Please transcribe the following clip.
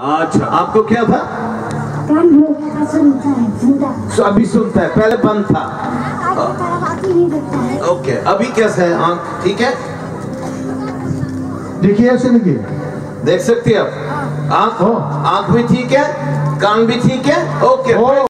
अच्छा आपको क्या था? कान सुनता है अभी सुनता है पहले बंद था। ओके अभी कैसा है आँख? ठीक है? देखिए ऐसे देखिए देख सकती है आप? आँख हाँ। आँख भी ठीक है कान भी ठीक है ओके। हाँ।